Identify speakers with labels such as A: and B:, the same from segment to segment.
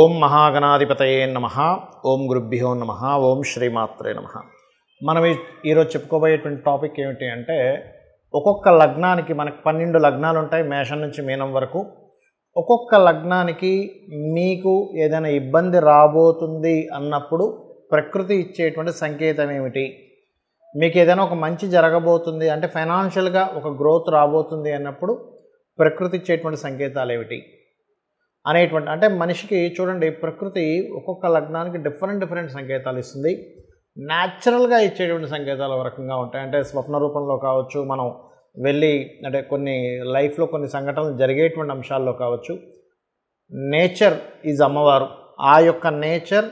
A: ఓం మహాగణాధిపతయే నమ. ఓం గురుభ్యో నమ. ఓం శ్రీమాత్రే నమ. మనం ఈరోజు చెప్పుకోబోయేటువంటి టాపిక్ ఏమిటి అంటే ఒక్కొక్క లగ్నానికి మనకు పన్నెండు లగ్నాలు ఉంటాయి మేషం నుంచి మీనం వరకు. ఒక్కొక్క లగ్నానికి మీకు ఏదైనా ఇబ్బంది రాబోతుంది అన్నప్పుడు ప్రకృతి ఇచ్చేటువంటి సంకేతం ఏమిటి? మీకు ఏదైనా ఒక మంచి జరగబోతుంది అంటే ఫైనాన్షియల్గా ఒక గ్రోత్ రాబోతుంది అన్నప్పుడు ప్రకృతి ఇచ్చేటువంటి సంకేతాలు ఏమిటి? అనేటువంటి అంటే మనిషికి చూడండి ప్రకృతి ఒక్కొక్క లగ్నానికి డిఫరెంట్ డిఫరెంట్ సంకేతాలు ఇస్తుంది. న్యాచురల్గా ఇచ్చేటువంటి సంకేతాలు ఒక రకంగా ఉంటాయి. అంటే స్వప్న రూపంలో కావచ్చు మనం వెళ్ళి అంటే కొన్ని లైఫ్లో కొన్ని సంఘటనలు జరిగేటువంటి అంశాల్లో కావచ్చు. నేచర్ ఈజ్ అమ్మవారు. ఆ యొక్క నేచర్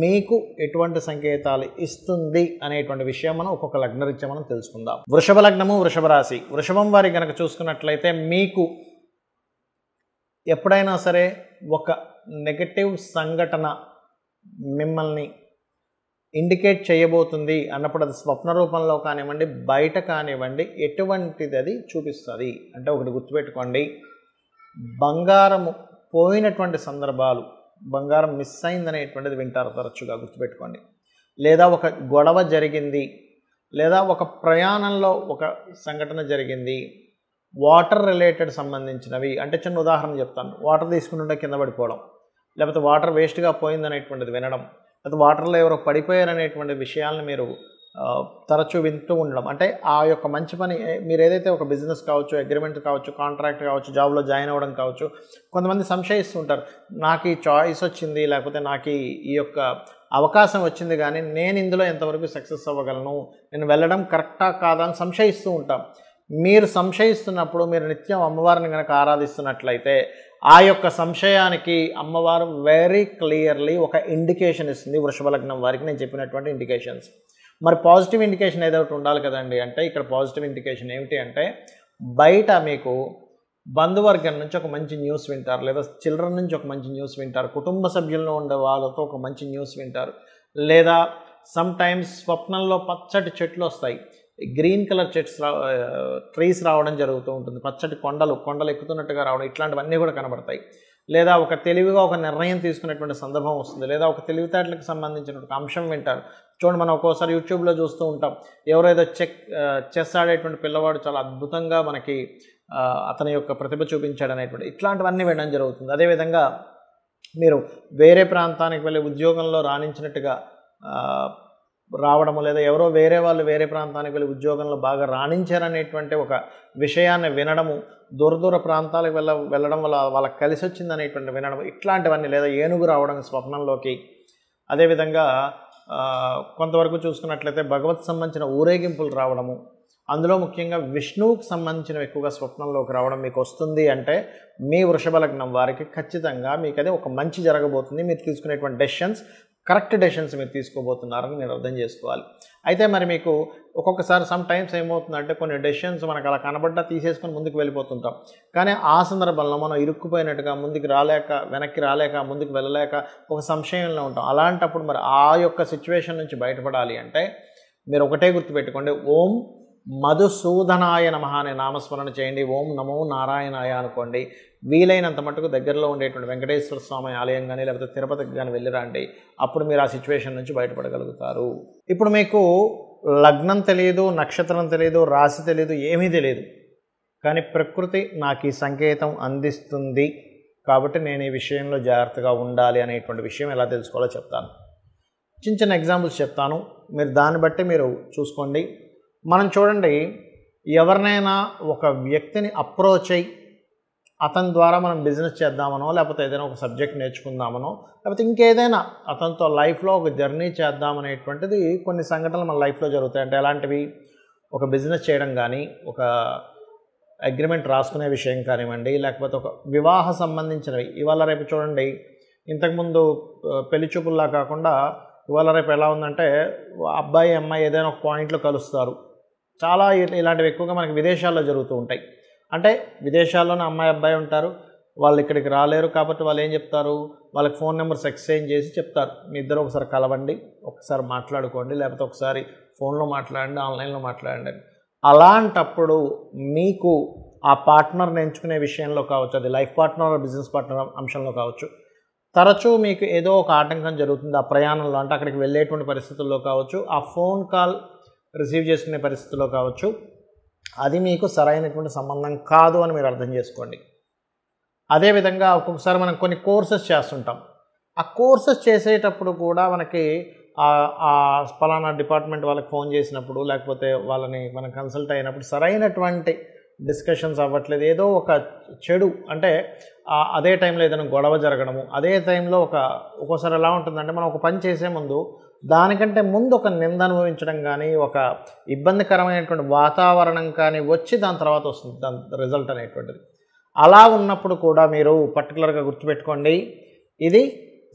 A: మీకు ఎటువంటి సంకేతాలు ఇస్తుంది అనేటువంటి విషయం మనం ఒక్కొక్క లగ్నరీత్యా మనం తెలుసుకుందాం. వృషభ లగ్నము వృషభ రాశి. వృషభం వారి కనుక చూసుకున్నట్లయితే మీకు ఎప్పుడైనా సరే ఒక నెగటివ్ సంఘటన మిమ్మల్ని ఇండికేట్ చేయబోతుంది అన్నప్పుడు అది స్వప్న రూపంలో కానివ్వండి బయట కానివ్వండి ఎటువంటిది అది చూపిస్తుంది. అంటే ఒకటి గుర్తుపెట్టుకోండి. బంగారము పోయినటువంటి సందర్భాలు బంగారం మిస్ అయిందనేటువంటిది వింటారు తరచుగా గుర్తుపెట్టుకోండి. లేదా ఒక గొడవ జరిగింది లేదా ఒక ప్రయాణంలో ఒక సంఘటన జరిగింది వాటర్ రిలేటెడ్ సంబంధించినవి అంటే చిన్న ఉదాహరణ చెప్తాను. వాటర్ తీసుకుంటుంటే కింద పడిపోవడం లేకపోతే వాటర్ వేస్ట్గా పోయిందనేటువంటిది వినడం లేకపోతే వాటర్లో ఎవరో పడిపోయారనేటువంటి విషయాలను మీరు తరచూ వింటూ ఉండడం. అంటే ఆ యొక్క మంచి పని మీరు ఏదైతే ఒక బిజినెస్ కావచ్చు అగ్రిమెంట్ కావచ్చు కాంట్రాక్ట్ కావచ్చు జాబ్లో జాయిన్ అవ్వడం కావచ్చు కొంతమంది సంశయిస్తుంటారు నాకు ఈ చాయిస్ వచ్చింది లేకపోతే నాకు ఈ- ఈ యొక్క అవకాశం వచ్చింది కానీ నేను ఇందులో ఎంతవరకు సక్సెస్ అవ్వగలను? నేను వెళ్ళడం కరెక్టా కాదా అని సంశయిస్తూ ఉంటాం. మీరు సంశయిస్తున్నప్పుడు మీరు నిత్యం అమ్మవారిని కనుక ఆరాధిస్తున్నట్లయితే ఆ యొక్క సంశయానికి అమ్మవారు వెరీ క్లియర్లీ ఒక ఇండికేషన్ ఇస్తుంది వృషభ లగ్నం వారికి. నేను చెప్పినటువంటి ఇండికేషన్స్ మరి పాజిటివ్ ఇండికేషన్ ఏదో ఒకటి ఉండాలి కదండి. అంటే ఇక్కడ పాజిటివ్ ఇండికేషన్ ఏమిటి అంటే బయట మీకు బంధువర్గం నుంచి ఒక మంచి న్యూస్ వింటారు. లేదా చిల్డ్రన్ నుంచి ఒక మంచి న్యూస్ వింటారు. కుటుంబ సభ్యుల్లో ఉండే వాళ్ళతో ఒక మంచి న్యూస్ వింటారు. లేదా సమ్ టైమ్స్ స్వప్నంలో పచ్చటి చెట్లు వస్తాయి. గ్రీన్ కలర్ చెట్స్ రా ట్రీస్ రావడం జరుగుతూ ఉంటుంది. పచ్చటి కొండలు కొండలు ఎక్కుతున్నట్టుగా రావడం ఇట్లాంటివన్నీ కూడా కనబడతాయి. లేదా ఒక తెలివిగా ఒక నిర్ణయం తీసుకునేటువంటి సందర్భం వస్తుంది. లేదా ఒక తెలివితేటలకు సంబంధించిన ఒక అంశం వింటారు. చూడండి మనం ఒక్కోసారి యూట్యూబ్లో చూస్తూ ఉంటాం. ఎవరైతే చెక్ చెస్ ఆడేటువంటి పిల్లవాడు చాలా అద్భుతంగా మనకి అతని యొక్క ప్రతిభ చూపించాడు అనేటువంటి ఇట్లాంటివన్నీ వినడం జరుగుతుంది. అదేవిధంగా మీరు వేరే ప్రాంతానికి వెళ్ళి ఉద్యోగంలో రాణించినట్టుగా రావడము లేదా ఎవరో వేరే వాళ్ళు వేరే ప్రాంతానికి వెళ్ళి ఉద్యోగంలో బాగా రాణించారనేటువంటి ఒక విషయాన్ని వినడము దూర దూర ప్రాంతాలకు వెళ్ళ వెళ్ళడం వల్ల వాళ్ళకి కలిసి వచ్చింది అనేటువంటి వినడం ఇట్లాంటివన్నీ లేదా ఏనుగు రావడం స్వప్నంలోకి. అదేవిధంగా కొంతవరకు చూసుకున్నట్లయితే భగవత్ సంబంధించిన ఊరేగింపులు రావడము అందులో ముఖ్యంగా విష్ణువుకి సంబంధించిన ఎక్కువగా స్వప్నంలోకి రావడం మీకు వస్తుంది అంటే మీ వృషభ లగ్నం వారికి ఖచ్చితంగా మీకు అది ఒక మంచి జరగబోతుంది. మీరు తీసుకునేటువంటి డెసిషన్స్ కరెక్ట్ డెసిషన్స్ మీరు తీసుకోబోతున్నారని మీరు అర్థం చేసుకోవాలి. అయితే మరి మీకు ఒక్కొక్కసారి సమ్ టైమ్స్ ఏమవుతుందంటే కొన్ని డెసిషన్స్ మనకు అలా కనబడ్డా తీసేసుకొని ముందుకు వెళ్ళిపోతుంటాం. కానీ ఆ సందర్భంలో మనం ఇరుక్కుపోయినట్టుగా ముందుకు రాలేక వెనక్కి రాలేక ముందుకు వెళ్ళలేక ఒక సంశయంలో ఉంటాం. అలాంటప్పుడు మరి ఆ యొక్క సిచ్యువేషన్ నుంచి బయటపడాలి అంటే మీరు ఒకటే గుర్తుపెట్టుకోండి. ఓం మధుసూదనాయ నమ అనే నామస్మరణ చేయండి. ఓం నమో నారాయణాయ అనుకోండి. వీలైనంత మటుకు దగ్గరలో ఉండేటువంటి వెంకటేశ్వర స్వామి ఆలయం కానీ లేకపోతే తిరుపతికి కానీ వెళ్ళి రండి అప్పుడు మీరు ఆ సిచ్యువేషన్ నుంచి బయటపడగలుగుతారు. ఇప్పుడు మీకు లగ్నం తెలియదు నక్షత్రం తెలియదు రాశి తెలియదు ఏమీ తెలియదు కానీ ప్రకృతి నాకు ఈ సంకేతం అందిస్తుంది. కాబట్టి నేను ఈ విషయంలో జాగ్రత్తగా ఉండాలి అనేటువంటి విషయం ఎలా తెలుసుకోవాలో చెప్తాను. చిన్న చిన్న ఎగ్జాంపుల్స్ చెప్తాను. మీరు దాన్ని బట్టి మీరు చూసుకోండి. మనం చూడండి ఎవరినైనా ఒక వ్యక్తిని అప్రోచ్ అయ్యి అతని ద్వారా మనం బిజినెస్ చేద్దామనో లేకపోతే ఏదైనా ఒక సబ్జెక్ట్ నేర్చుకుందామనో లేకపోతే ఇంకేదైనా అతనితో లైఫ్లో ఒక జర్నీ చేద్దామనేటువంటిది కొన్ని సంఘటనలు మన లైఫ్లో జరుగుతాయి. అంటే ఎలాంటివి? ఒక బిజినెస్ చేయడం కానీ ఒక అగ్రిమెంట్ రాసుకునే విషయం కానివ్వండి లేకపోతే ఒక వివాహ సంబంధించినవి. ఇవాళ రేపు చూడండి ఇంతకుముందు పెళ్ళి చూపుల్లా కాకుండా ఇవాళ రేపు ఎలా ఉందంటే అబ్బాయి అమ్మాయి ఏదైనా ఒక పాయింట్లో కలుస్తారు. చాలా ఇలాంటివి ఎక్కువగా మనకి విదేశాల్లో జరుగుతూ ఉంటాయి. అంటే విదేశాల్లోనే అమ్మాయి అబ్బాయి ఉంటారు. వాళ్ళు ఇక్కడికి రాలేరు కాబట్టి వాళ్ళు ఏం చెప్తారు? వాళ్ళకి ఫోన్ నెంబర్స్ ఎక్స్చేంజ్ చేసి చెప్తారు. మీ ఇద్దరు ఒకసారి కలవండి ఒకసారి మాట్లాడుకోండి లేకపోతే ఒకసారి ఫోన్లో మాట్లాడండి ఆన్లైన్లో మాట్లాడండి. అలాంటప్పుడు మీకు ఆ పార్ట్నర్ని ఎంచుకునే విషయంలో కావచ్చు అది లైఫ్ పార్ట్నర్ బిజినెస్ పార్ట్నర్ అంశంలో కావచ్చు తరచూ మీకు ఏదో ఒక ఆటంకం జరుగుతుంది ఆ ప్రయాణంలో. అంటే అక్కడికి వెళ్ళేటువంటి పరిస్థితుల్లో కావచ్చు ఆ ఫోన్ కాల్ రిసీవ్ చేసుకునే పరిస్థితిలో కావచ్చు. అది మీకు సరైనటువంటి సంబంధం కాదు అని మీరు అర్థం చేసుకోండి. అదేవిధంగా ఒక్కొక్కసారి మనం కొన్ని కోర్సెస్ చేస్తుంటాం. ఆ కోర్సెస్ చేసేటప్పుడు కూడా మనకి ఆ ఫలానా డిపార్ట్మెంట్ వాళ్ళకి ఫోన్ చేసినప్పుడు లేకపోతే వాళ్ళని మనం కన్సల్ట్ అయినప్పుడు సరైనటువంటి డిస్కషన్స్ అవ్వట్లేదు. ఏదో ఒక చెడు అంటే అదే టైంలో ఏదైనా గొడవ జరగడము అదే టైంలో ఒక ఒక్కోసారి ఎలా ఉంటుందంటే మనం ఒక పని చేసే ముందు దానికంటే ముందు ఒక నింద అనుభవించడం కానీ ఒక ఇబ్బందికరమైనటువంటి వాతావరణం కానీ వచ్చి దాని తర్వాత వస్తుంది దాని రిజల్ట్ అనేటువంటిది. అలా ఉన్నప్పుడు కూడా మీరు పర్టికులర్గా గుర్తుపెట్టుకోండి ఇది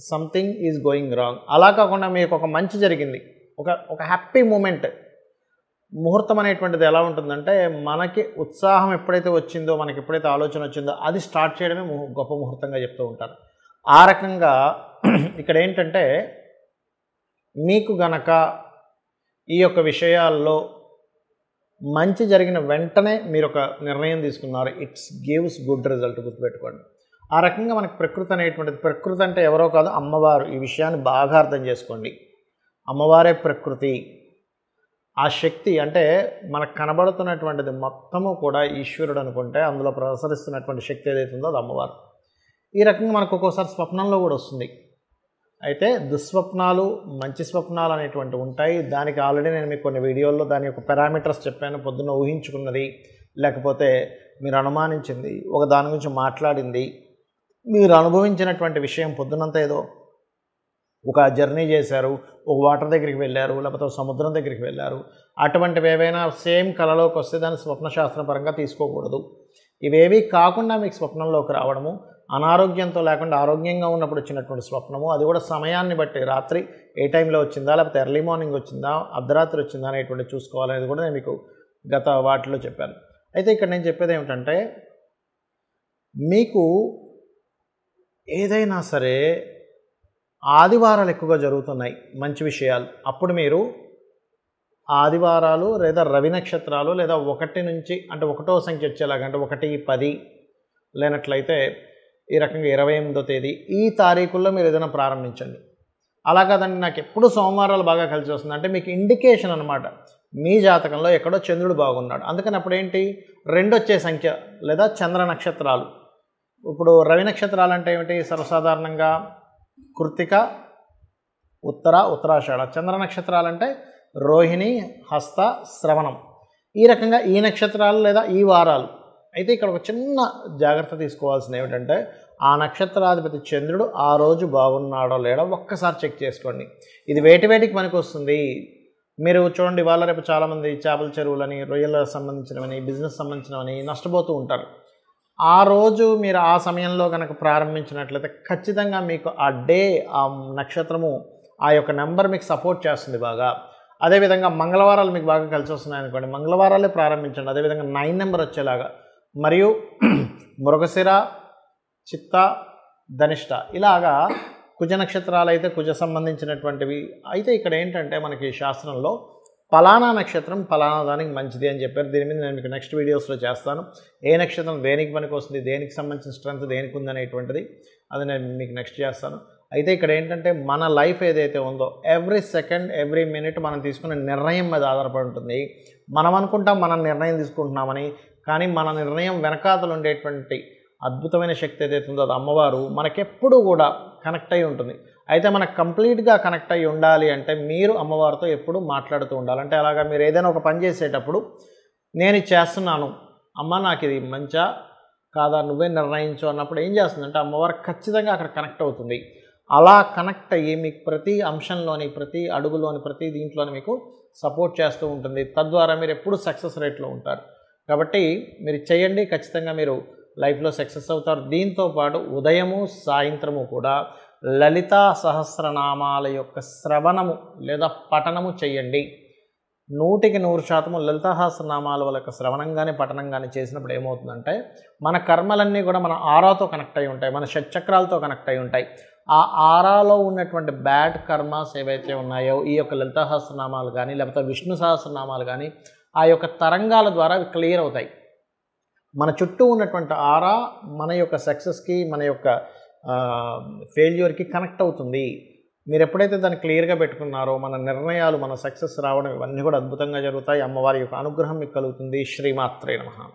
A: సంథింగ్ ఈజ్ గోయింగ్ రాంగ్ అలా కాకుండా మీకు ఒక మంచి జరిగింది ఒక ఒక హ్యాపీ మూమెంట్ ముహూర్తం అనేటువంటిది ఎలా ఉంటుందంటే మనకి ఉత్సాహం ఎప్పుడైతే వచ్చిందో మనకి ఎప్పుడైతే ఆలోచన వచ్చిందో అది స్టార్ట్ చేయడమే గొప్ప ముహూర్తంగా చెప్తూ ఉంటారు. ఆ రకంగా ఇక్కడ ఏంటంటే మీకు గనక ఈ యొక్క విషయాల్లో మంచి జరిగిన వెంటనే మీరు ఒక నిర్ణయం తీసుకున్నారు ఇట్స్ గివ్స్ గుడ్ రిజల్ట్ గుర్తుపెట్టుకోండి. ఆ రకంగా మనకు ప్రకృతి అనేటువంటిది ప్రకృతి అంటే ఎవరో కాదు అమ్మవారు. ఈ విషయాన్ని బాగా అర్థం చేసుకోండి. అమ్మవారే ప్రకృతి. ఆ శక్తి అంటే మనకు కనబడుతున్నటువంటిది మొత్తము కూడా ఈశ్వరుడు అనుకుంటే అందులో ప్రసరిస్తున్నటువంటి శక్తి ఏదైతే ఉందో అది అమ్మవారు. ఈ రకంగా మనకు ఒక్కోసారి స్వప్నంలో కూడా వస్తుంది. అయితే దుస్వప్నాలు మంచి స్వప్నాలు అనేటువంటి ఉంటాయి. దానికి ఆల్రెడీ నేను మీకు కొన్ని వీడియోల్లో దాని యొక్క పారామీటర్స్ చెప్పాను. పొద్దున్న ఊహించుకున్నది లేకపోతే మీరు అనుమానించింది ఒక దాని గురించి మాట్లాడింది. మీరు అనుభవించినటువంటి విషయం పొద్దునంతా ఏదో ఒక జర్నీ చేశారు ఒక వాటర్ దగ్గరికి వెళ్ళారు లేకపోతే సముద్రం దగ్గరికి వెళ్ళారు. అటువంటివి ఏవైనా సేమ్ కళలోకి వస్తే దాన్ని స్వప్నశాస్త్రపరంగా తీసుకోకూడదు. ఇవేవి కాకుండా మీకు స్వప్నంలోకి రావడము అనారోగ్యంతో లేకుండా ఆరోగ్యంగా ఉన్నప్పుడు వచ్చినటువంటి స్వప్నము అది కూడా సమయాన్ని బట్టి రాత్రి ఏ టైంలో వచ్చిందా లేకపోతే ఎర్లీ మార్నింగ్ వచ్చిందా అర్ధరాత్రి వచ్చిందా అనేటువంటి చూసుకోవాలనేది కూడా నేను మీకు గత వాటిలో చెప్పాను. అయితే ఇక్కడ నేను చెప్పేది ఏమిటంటే మీకు ఏదైనా సరే ఆదివారాలు ఎక్కువగా జరుగుతున్నాయి మంచి విషయాలు. అప్పుడు మీరు ఆదివారాలు లేదా రవి నక్షత్రాలు లేదా ఒకటి నుంచి అంటే ఒకటో సంఖ్య వచ్చేలాగా అంటే ఒకటి పది లేనట్లయితే ఈ రకంగా ఇరవై ఎనిమిదో తేదీ. ఈ తారీఖుల్లో మీరు ఏదైనా ప్రారంభించండి. అలా కాదండి నాకు ఎప్పుడు సోమవారాలు బాగా కలిసి వస్తుంది. అంటే మీకు ఇండికేషన్ అనమాట మీ జాతకంలో ఎక్కడో చంద్రుడు బాగున్నాడు. అందుకని అప్పుడు ఏంటి? రెండు వచ్చే సంఖ్య లేదా చంద్ర నక్షత్రాలు. ఇప్పుడు రవి నక్షత్రాలు అంటే ఏమిటి? సర్వసాధారణంగా కృతిక ఉత్తర ఉత్తరాషాఢ. చంద్ర నక్షత్రాలు అంటే రోహిణి హస్త శ్రవణం. ఈ రకంగా ఈ నక్షత్రాలు లేదా ఈ వారాలు అయితే ఇక్కడ ఒక చిన్న జాగ్రత్త తీసుకోవాల్సింది ఏమిటంటే ఆ నక్షత్రాధిపతి చంద్రుడు ఆ రోజు బాగున్నాడో లేడో ఒక్కసారి చెక్ చేసుకోండి. ఇది వేటి వేటికి మనకు వస్తుంది మీరు చూడండి వాళ్ళ రేపు చాలామంది చేపల చెరువులని రొయ్యల సంబంధించినవని బిజినెస్ సంబంధించినవని నష్టపోతూ ఉంటారు. ఆ రోజు మీరు ఆ సమయంలో కనుక ప్రారంభించినట్లయితే ఖచ్చితంగా మీకు ఆ డే ఆ నక్షత్రము ఆ యొక్క నెంబర్ మీకు సపోర్ట్ చేస్తుంది బాగా. అదేవిధంగా మంగళవారాలు మీకు బాగా కలిసి వస్తున్నాయి అనుకోండి మంగళవారాలే ప్రారంభించండి. అదేవిధంగా నైన్ నెంబర్ వచ్చేలాగా. మరియు మృగశిర చిత్త ధనిష్ట ఇలాగా కుజ నక్షత్రాలు అయితే కుజ సంబంధించినటువంటివి. అయితే ఇక్కడ ఏంటంటే మనకి శాస్త్రంలో పలానా నక్షత్రం పలానా దానికి మంచిది అని చెప్పారు. దీని మీద నేను మీకు నెక్స్ట్ వీడియోస్లో చేస్తాను. ఏ నక్షత్రం దేనికి పనికి వస్తుంది దేనికి సంబంధించిన స్ట్రెంత్ దేనికి ఉంది అనేటువంటిది అది నేను మీకు నెక్స్ట్ చేస్తాను. అయితే ఇక్కడ ఏంటంటే మన లైఫ్ ఏదైతే ఉందో ఎవ్రీ సెకండ్ ఎవ్రీ మినిట్ మనం తీసుకునే నిర్ణయం మీద ఆధారపడి ఉంటుంది. మనం అనుకుంటాం మనం నిర్ణయం తీసుకుంటున్నామని కానీ మన నిర్ణయం వెనకాతలు ఉండేటువంటి అద్భుతమైన శక్తి ఏదైతే ఉందో అది అమ్మవారు మనకెప్పుడు కూడా కనెక్ట్ అయి ఉంటుంది. అయితే మనకు కంప్లీట్గా కనెక్ట్ అయ్యి ఉండాలి అంటే మీరు అమ్మవారితో ఎప్పుడు మాట్లాడుతూ ఉండాలి. అంటే అలాగా మీరు ఏదైనా ఒక పని చేసేటప్పుడు నేను చేస్తున్నాను అమ్మ నాకు ఇది మంచా కాదా నువ్వే నిర్ణయించు అన్నప్పుడు ఏం చేస్తుందంటే అమ్మవారు ఖచ్చితంగా అక్కడ కనెక్ట్ అవుతుంది. అలా కనెక్ట్ అయ్యి మీకు ప్రతి అంశంలోని ప్రతి అడుగులోని ప్రతి దీంట్లోని మీకు సపోర్ట్ చేస్తూ ఉంటుంది. తద్వారా మీరు ఎప్పుడు సక్సెస్ రేట్లో ఉంటారు. కాబట్టి మీరు చేయండి ఖచ్చితంగా మీరు లైఫ్లో సక్సెస్ అవుతారు. దీంతో పాటు ఉదయము సాయంత్రము కూడా లలితా సహస్రనామాల యొక్క శ్రవణము లేదా పఠనము చేయండి. నూటికి నూరు శాతము లలితా సహస్రనామాల వాళ్ళ యొక్క శ్రవణం కానీ పఠనం కానీ చేసినప్పుడు ఏమవుతుందంటే మన కర్మలన్నీ కూడా మన ఆరాతో కనెక్ట్ అయి ఉంటాయి మన షట్చక్రాలతో కనెక్ట్ అయి ఉంటాయి. ఆ ఆరాలో ఉన్నటువంటి బ్యాడ్ కర్మాస్ ఏవైతే ఉన్నాయో ఈ యొక్క లలితా సహస్రనామాలు కానీ లేకపోతే విష్ణు సహస్రనామాలు కానీ ఆ యొక్క తరంగాల ద్వారా అవి క్లియర్ అవుతాయి. మన చుట్టూ ఉన్నటువంటి ఆరా మన యొక్క సక్సెస్కి మన యొక్క ఫెయిల్యూర్కి కనెక్ట్ అవుతుంది. మీరు ఎప్పుడైతే దాన్ని క్లియర్గా పెట్టుకున్నారో మన నిర్ణయాలు మన సక్సెస్ రావడం ఇవన్నీ కూడా అద్భుతంగా జరుగుతాయి. అమ్మవారి యొక్క అనుగ్రహం మీకు కలుగుతుంది. శ్రీమాత్రే మహా